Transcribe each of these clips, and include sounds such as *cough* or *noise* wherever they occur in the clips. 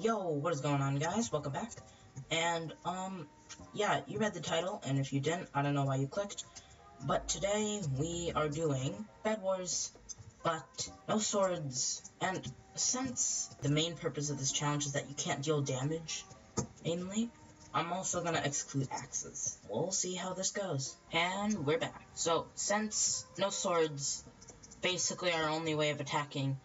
Yo, what is going on guys? Welcome back. And, um, yeah, you read the title, and if you didn't, I don't know why you clicked. But today, we are doing Bed Wars, but no swords. And since the main purpose of this challenge is that you can't deal damage, mainly, I'm also gonna exclude axes. We'll see how this goes. And we're back. So, since no swords, basically our only way of attacking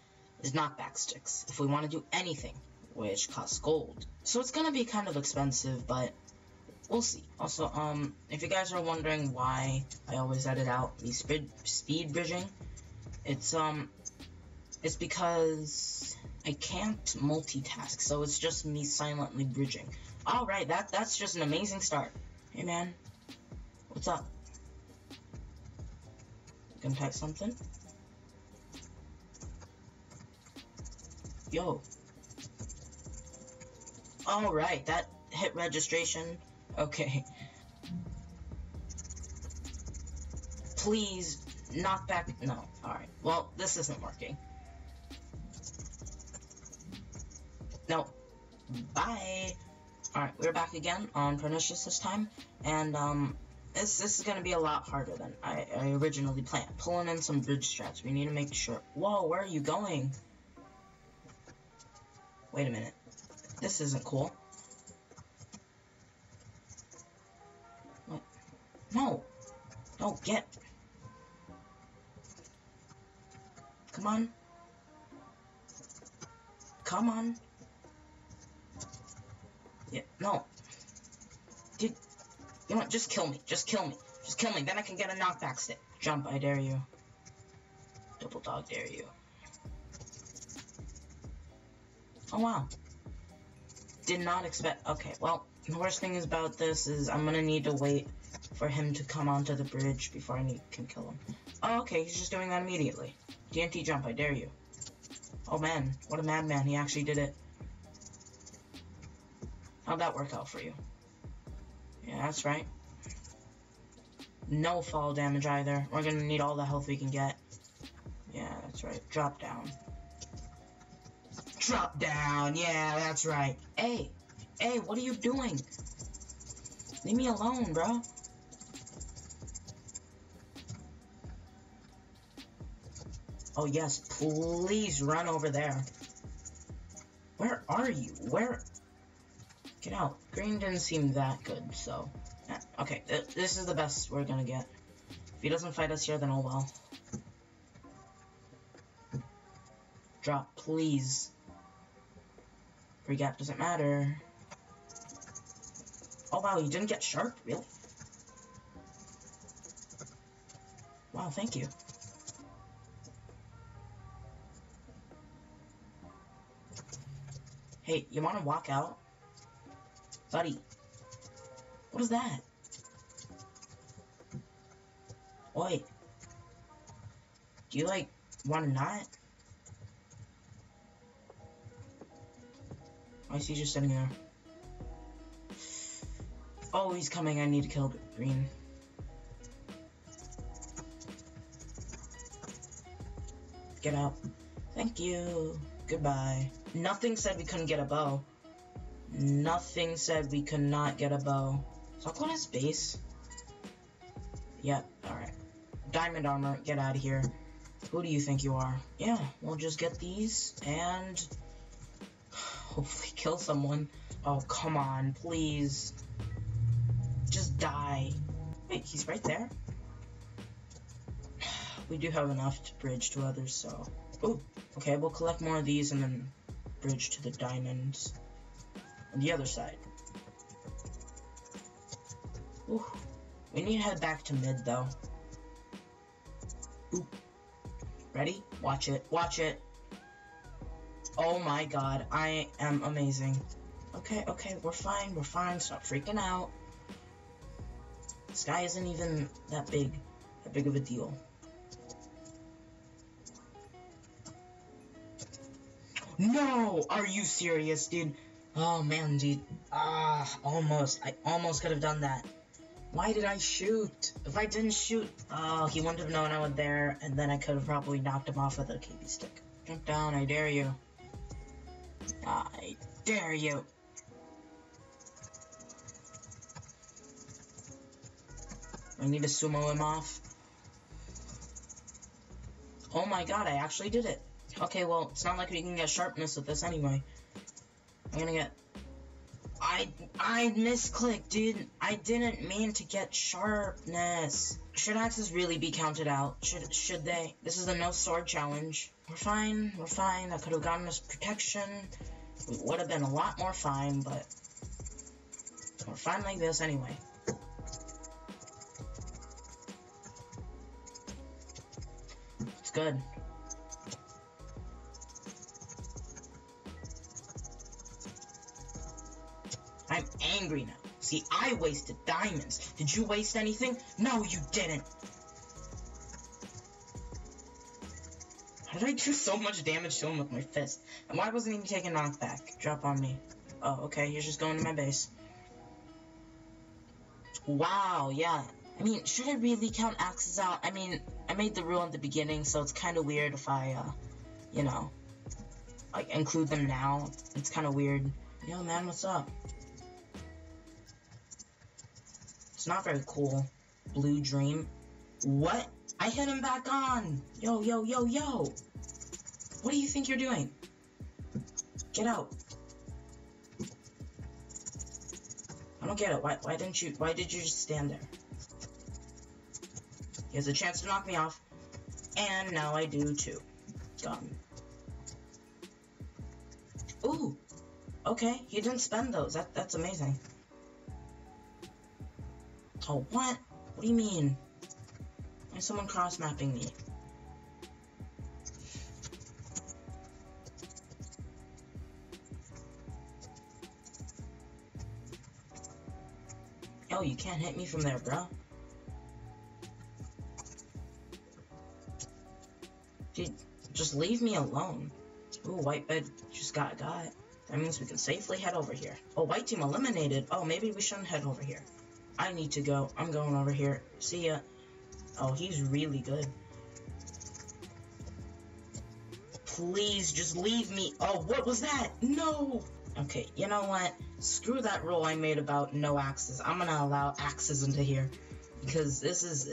is knockback sticks. If we want to do anything, which costs gold. So it's gonna be kind of expensive, but we'll see. Also, um, if you guys are wondering why I always edit out the speed, speed bridging, it's, um, it's because I can't multitask, so it's just me silently bridging. Alright, that, that's just an amazing start. Hey man, what's up? Gonna type something? Yo, Alright, that hit registration. Okay. Please, knock back. No, alright. Well, this isn't working. No. Bye. Alright, we're back again on Pernicious this time. And, um, this, this is to be a lot harder than I, I originally planned. Pulling in some bridge strats. We need to make sure. Whoa, where are you going? Wait a minute. This isn't cool. No! No, get! Come on. Come on. Yeah, no. Dude, you know what, just kill me. Just kill me. Just kill me, then I can get a knockback stick. Jump, I dare you. Double dog dare you. Oh wow. Did not expect- okay, well, the worst thing is about this is I'm gonna need to wait for him to come onto the bridge before I need, can kill him. Oh, okay, he's just doing that immediately. TNT jump, I dare you. Oh man, what a madman, he actually did it. How'd that work out for you? Yeah, that's right. No fall damage either. We're gonna need all the health we can get. Yeah, that's right. Drop down. Drop down. Yeah, that's right. Hey, hey, what are you doing? Leave me alone, bro. Oh, yes, please run over there. Where are you? Where? Get out. Green didn't seem that good, so... Okay, th this is the best we're gonna get. If he doesn't fight us here, then oh well. Drop, please. Free gap doesn't matter. Oh wow, you didn't get sharp? Really? Wow, thank you. Hey, you wanna walk out? Buddy. What is that? Oi. Do you, like, wanna not? Is he just sitting there? Oh, he's coming. I need to kill Green. Get out. Thank you. Goodbye. Nothing said we couldn't get a bow. Nothing said we could not get a bow. So I'll go to his base. Yep, alright. Diamond armor, get out of here. Who do you think you are? Yeah, we'll just get these, and hopefully kill someone. Oh, come on, please. Just die. Wait, he's right there? *sighs* We do have enough to bridge to others, so... Oh, okay, we'll collect more of these and then bridge to the diamonds on the other side. Ooh. We need to head back to mid, though. Ooh. Ready? Watch it. Watch it. Oh my god, I am amazing. Okay, okay, we're fine, we're fine, stop freaking out. This guy isn't even that big, that big of a deal. No! Are you serious, dude? Oh man, dude. Ah, almost. I almost could have done that. Why did I shoot? If I didn't shoot, oh, he wouldn't have known I was there, and then I could have probably knocked him off with a KB stick. Jump down, I dare you. Die. dare you? I need to sumo him off. Oh my god, I actually did it. Okay, well, it's not like we can get sharpness with this anyway. I'm gonna get... I I misclicked, dude. I didn't mean to get sharpness. Should axes really be counted out? Should should they? This is a no sword challenge. We're fine, we're fine. That could have gotten us protection. We would have been a lot more fine, but we're fine like this anyway. It's good. I'm angry now. See, I wasted diamonds. Did you waste anything? No, you didn't. How did I do so much damage to him with my fist? And why wasn't he taking knockback? Drop on me. Oh, okay, you're just going to my base. Wow, yeah. I mean, should I really count axes out? I mean, I made the rule in the beginning, so it's kind of weird if I, uh, you know, like, include them now. It's kind of weird. Yo, man, what's up? It's not very cool. Blue Dream. What? I hit him back on! Yo, yo, yo, yo! What do you think you're doing? Get out. I don't get it. Why, why didn't you, why did you just stand there? He has a chance to knock me off. And now I do too. Got Ooh! Okay, he didn't spend those. That, that's amazing. Oh, what? What do you mean? Is someone cross-mapping me? Oh, you can't hit me from there, bro. Dude, just leave me alone. Ooh, white bed just got got. That means we can safely head over here. Oh, white team eliminated. Oh, maybe we shouldn't head over here. I need to go. I'm going over here. See ya. Oh, he's really good. Please, just leave me. Oh, what was that? No! Okay, you know what? Screw that rule I made about no axes. I'm gonna allow axes into here. Because this is...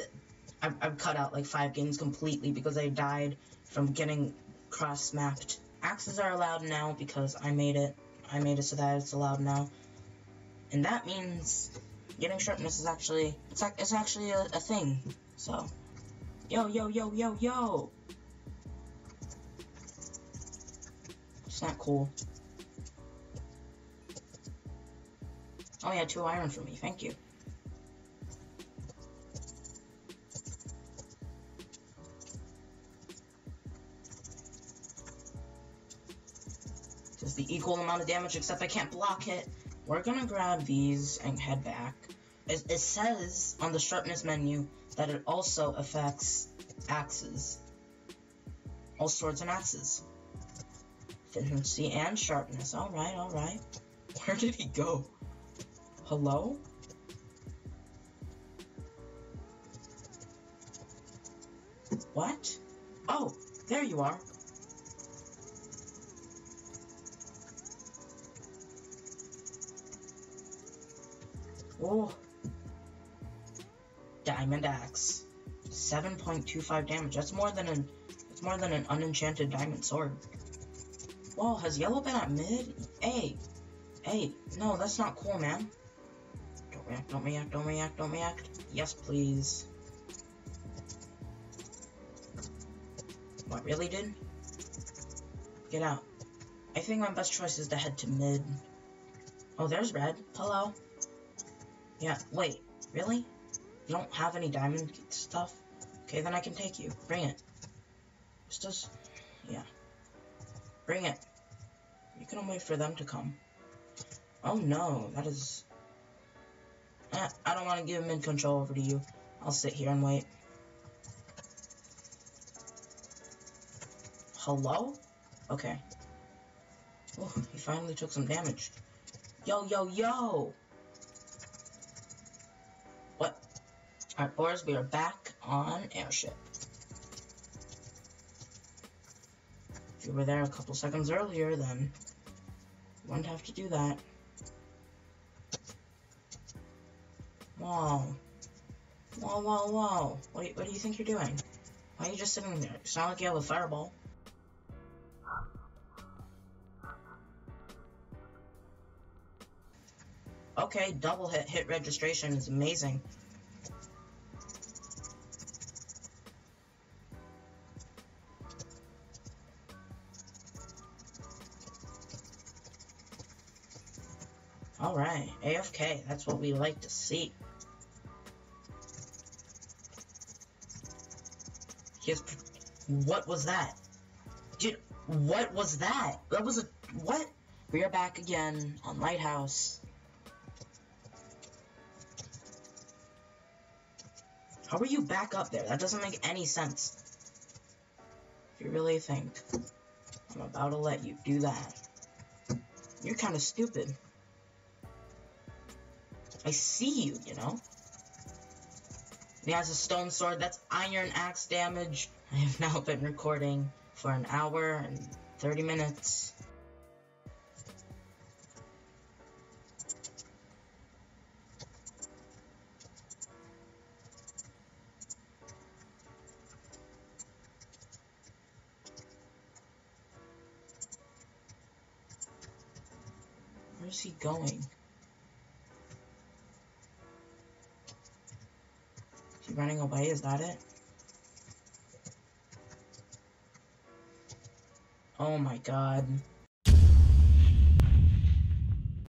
I've, I've cut out like five games completely because I died from getting cross-mapped. Axes are allowed now because I made it. I made it so that it's allowed now. And that means getting sharpness is actually it's it's actually a, a thing. So, yo yo yo yo yo. It's not cool. Oh yeah, two iron for me. Thank you. Does the equal amount of damage except I can't block it. We're gonna grab these and head back. It, it says on the sharpness menu that it also affects axes. All swords and axes. Efficiency and sharpness. Alright, alright. Where did he go? Hello? What? Oh, there you are. Oh. Diamond Axe. 7.25 damage. That's more than an it's more than an unenchanted diamond sword. Whoa, has yellow been at mid? Hey. Hey, no, that's not cool, man. Don't react, don't react, don't react, don't react. Yes, please. What, really, did? Get out. I think my best choice is to head to mid. Oh, there's red. Hello. Yeah, wait, really? You don't have any diamond stuff? Okay, then I can take you. Bring it. Just yeah. Bring it. You can wait for them to come. Oh no, that is... I don't want to give mid control over to you. I'll sit here and wait. Hello? Okay. Oh, he finally took some damage. Yo, yo, yo! Alright, boys, we are back on airship. If you were there a couple seconds earlier, then you wouldn't have to do that. Whoa. Whoa, whoa, whoa. What do, you, what do you think you're doing? Why are you just sitting there? It's not like you have a fireball. Okay, double hit hit registration is amazing. Alright, AFK, that's what we like to see. What was that? Dude, what was that? That was a, what? We are back again on Lighthouse. How are you back up there? That doesn't make any sense. If you really think I'm about to let you do that, you're kind of stupid. I see you, you know? He has a stone sword. That's iron axe damage. I have now been recording for an hour and 30 minutes. Where's he going? Running away, is that it? Oh my god.